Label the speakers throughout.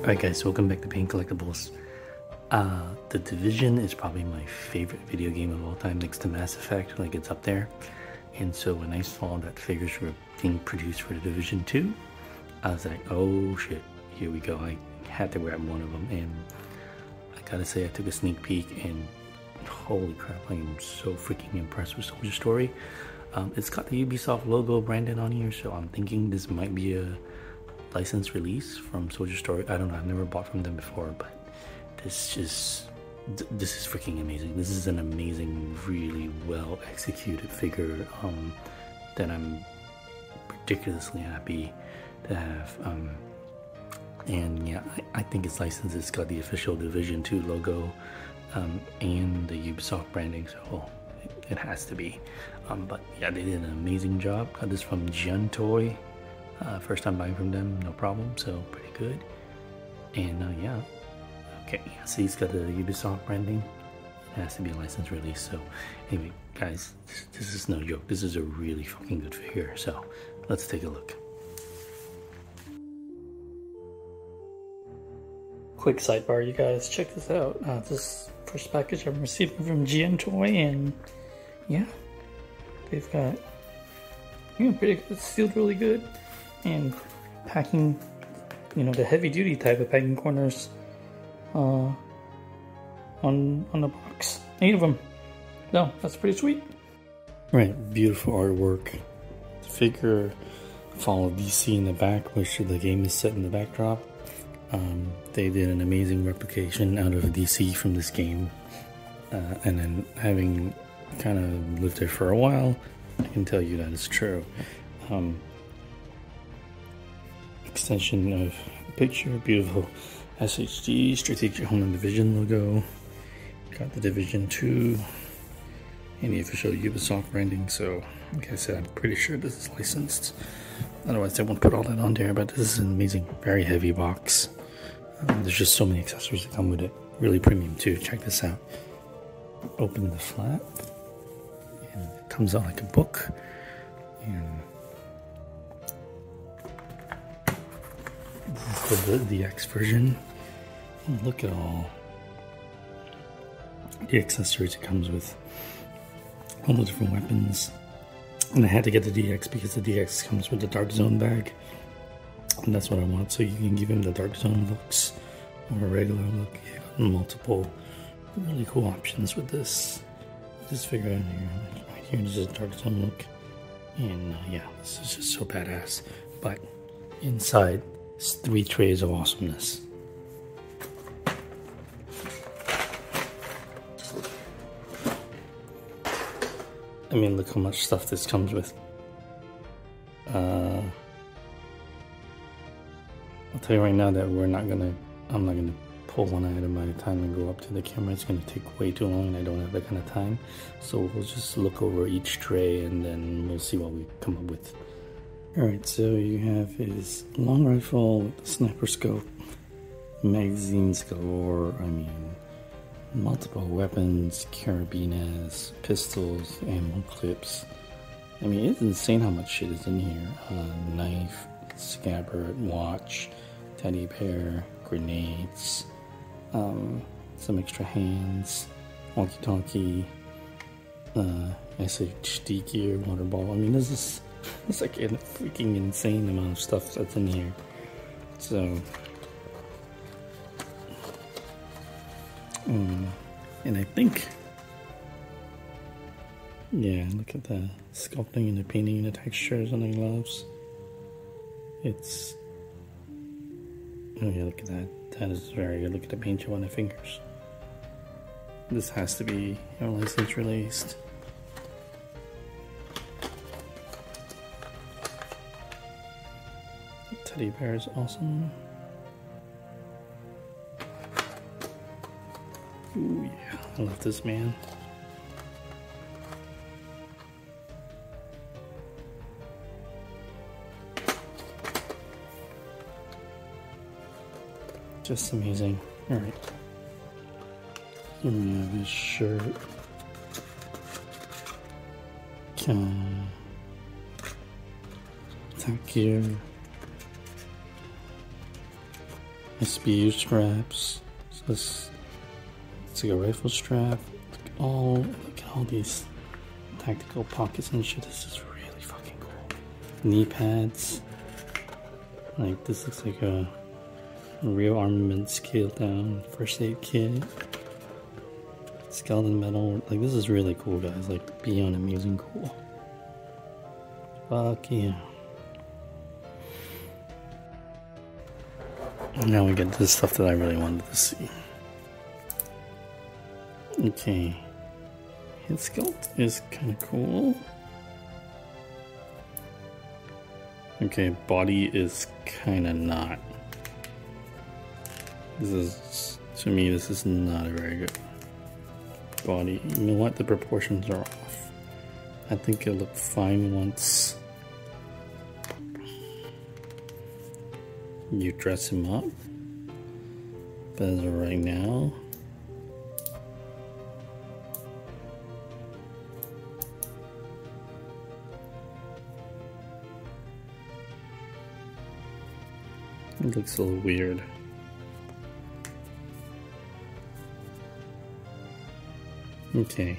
Speaker 1: Alright guys, welcome back to Pain Collectibles. Uh, the Division is probably my favorite video game of all time next to Mass Effect, like it's up there. And so when I saw that figures were being produced for the Division 2, I was like, oh shit, here we go. I had to grab one of them and I gotta say I took a sneak peek and holy crap, I am so freaking impressed with Soldier Story. Um, it's got the Ubisoft logo branded on here, so I'm thinking this might be a license release from Soldier Story. I don't know. I've never bought from them before, but this just this is freaking amazing. This is an amazing, really well executed figure um, that I'm ridiculously happy to have. Um, and yeah, I, I, think it's licensed. It's got the official Division 2 logo um, and the Ubisoft branding, so it, it has to be. Um, but yeah, they did an amazing job. Got this from GianToy. Uh, first time buying from them, no problem, so pretty good. And uh, yeah, okay, see, it's got the Ubisoft branding. It has to be a license release. So anyway, guys, this, this is no joke. This is a really fucking good figure. So let's take a look. Quick sidebar, you guys, check this out. Uh, this first package I'm receiving from GianToy, and yeah, they've got you know pretty it's sealed really good and packing, you know, the heavy duty type of packing corners uh, on on the box. Eight of them. No, that's pretty sweet. Right, beautiful artwork. The figure follow DC in the back, which the game is set in the backdrop. Um, they did an amazing replication out of DC from this game, uh, and then having kind of lived there for a while, I can tell you that is true. Um, extension of picture, beautiful SHD, Strategic Homeland Division logo. Got the Division 2 and the official Ubisoft branding, so like I said, I'm pretty sure this is licensed. Otherwise, they won't put all that on there, but this is an amazing, very heavy box. Um, there's just so many accessories that come with it. Really premium, too. Check this out. Open the flap, and it comes out like a book. And for the DX version. Look at all the accessories it comes with. All the different weapons. And I had to get the DX because the DX comes with the Dark Zone bag. And that's what I want. So you can give him the Dark Zone looks or a regular look. multiple really cool options with this. This figure right here. Right here is a Dark Zone look. And uh, yeah, this is just so badass. But inside three trays of awesomeness. I mean, look how much stuff this comes with. Uh, I'll tell you right now that we're not gonna, I'm not gonna pull one item at a time and go up to the camera. It's gonna take way too long and I don't have that kind of time. So we'll just look over each tray and then we'll see what we come up with. Alright, so you have his long rifle, sniper scope, magazines galore, I mean, multiple weapons, carabiners, pistols, ammo clips. I mean, it's insane how much shit is in here. Uh, knife, scabbard, watch, teddy bear, grenades, um, some extra hands, walkie-talkie, uh, SHD gear, water ball. I mean, this is it's like a freaking insane amount of stuff that's in here. So, um, and I think, yeah, look at the sculpting and the painting and the textures on the gloves. It's, oh yeah, look at that. That is very good. Look at the paint on the fingers. This has to be a license released. Teddy bear is awesome. Ooh, yeah, I love this man. Just amazing. Alright. Here we have his shirt. Um, top gear. SBU straps. So this, it's like a rifle strap. Look at all look at all these tactical pockets and shit. This is really fucking cool. Knee pads. Like this looks like a real armament scaled down first aid kit. Skeleton metal. Like this is really cool, guys. Like beyond amazing cool. Fuck yeah. Now we get to the stuff that I really wanted to see. Okay. His sculpt is kind of cool. Okay, body is kind of not. This is, to me, this is not a very good body. You know what? The proportions are off. I think it looked fine once you dress him up. But as of right now, it looks a little weird. Okay,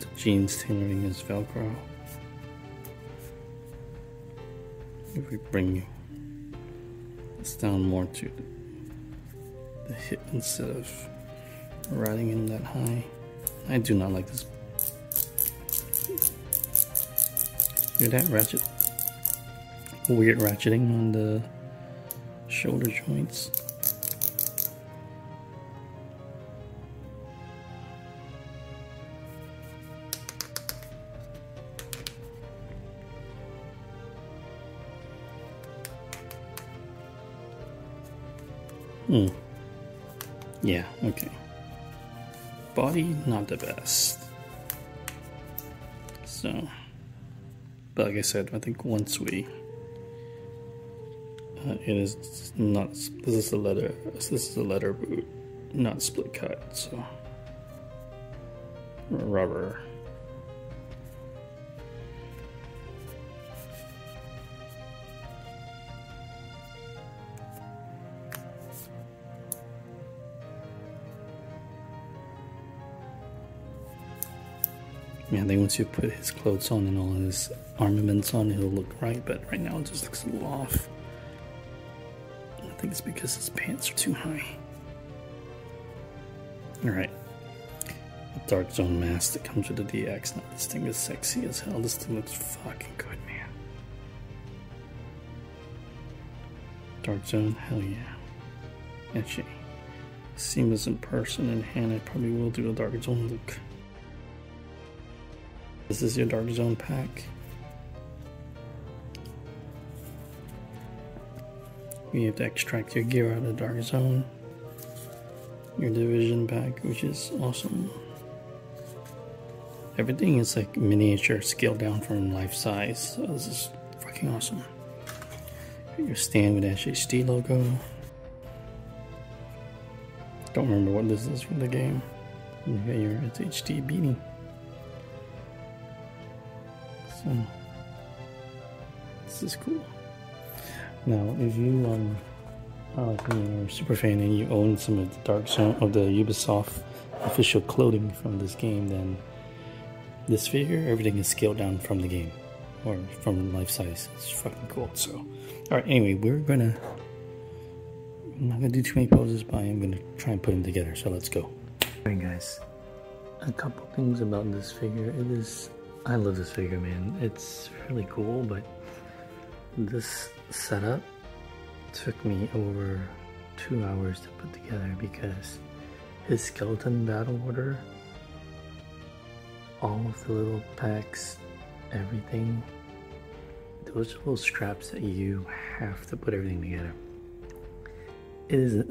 Speaker 1: the jeans tailoring is Velcro. If we bring this down more to the hip instead of riding in that high. I do not like this. Hear that ratchet? Weird ratcheting on the shoulder joints. Hmm. Yeah, okay. Body, not the best. So, but like I said, I think once we, uh, it is not, this is a leather, this is a leather boot, not split cut, so, rubber. I think once you put his clothes on and all his armaments on, he'll look right, but right now it just looks a little off. I think it's because his pants are too high. Alright. Dark Zone mask that comes with the DX. Now, this thing is sexy as hell. This thing looks fucking good, man. Dark Zone, hell yeah. Actually, seamless in person and hand, I probably will do a Dark Zone look. This is your Dark Zone pack. You have to extract your gear out of Dark Zone. Your Division pack, which is awesome. Everything is like miniature, scaled down from life size. So this is fucking awesome. Your stand with SHD logo. Don't remember what this is from the game. You got your SHD beanie. This is cool. Now, if you um, are you a super fan and you own some of the Dark Zone of the Ubisoft official clothing from this game, then this figure, everything is scaled down from the game or from life size. It's fucking cool. So, all right. Anyway, we're gonna. I'm not gonna do too many poses, but I'm gonna try and put them together. So let's go. Alright, guys. A couple things about this figure. It is I love this figure, man. It's really cool, but this setup took me over two hours to put together because his skeleton battle order, all of the little packs, everything, those little straps that you have to put everything together. It is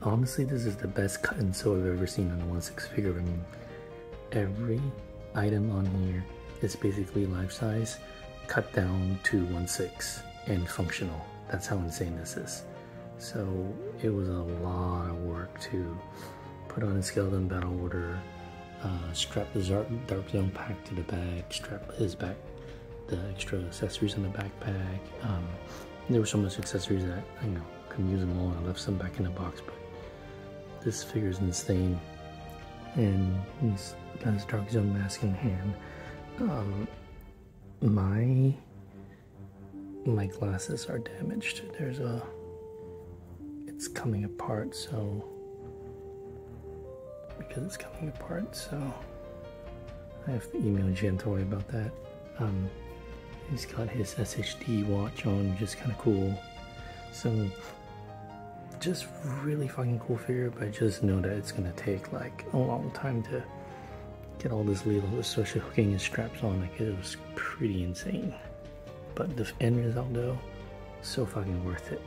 Speaker 1: honestly, this is the best cut and sew I've ever seen on a 1/6 figure. I mean, every item on here is basically life size cut down to 1/6 and functional. That's how insane this is. So it was a lot of work to put on a skeleton battle order, uh, strap the Dark Zone pack to the back, strap his back, the extra accessories on the backpack. Um, there were so much accessories that I know couldn't use them all. I left some back in the box, but this figure is insane. And he's got his Dark Zone mask in hand. Um, my my glasses are damaged. There's a it's coming apart, so because it's coming apart, so I have to email GianToy about that. Um, he's got his SHD watch on, which is kind of cool. So, just really fucking cool figure, but I just know that it's gonna take like a long time to get all this little, social hooking and straps on. Like it was pretty insane. But the end result though, so fucking worth it.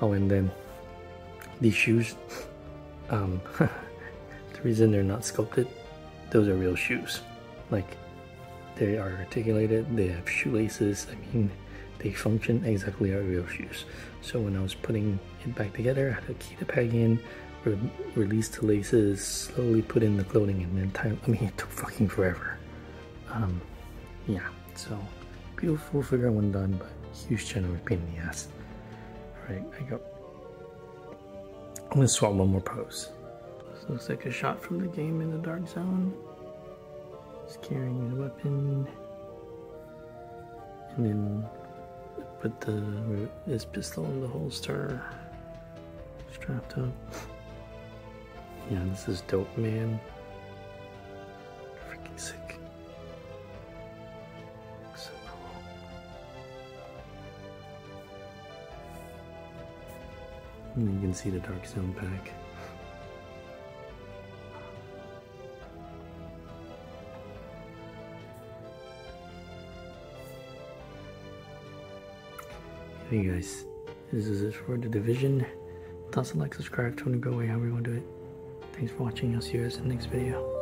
Speaker 1: Oh, and then these shoes, um, the reason they're not sculpted, those are real shoes. Like they are articulated, they have shoelaces. I mean, they function exactly like real shoes. So when I was putting it back together, I had to key the peg in, re release the laces, slowly put in the clothing, and then time. I mean, it took fucking forever. Um, yeah. So beautiful figure when done, but huge general pain in the ass. All right, I go. I'm gonna swap one more pose. This looks like a shot from the game in the dark zone. He's carrying his weapon. And then put the his pistol in the holster. Strapped up. Yeah, this is dope, man. Freaking sick. So cool. And you can see the Dark Zone pack. Hey guys, this is it for the division. Toss a like, subscribe, Tony go away, however you want to do it. Thanks for watching. I'll see you guys in the next video.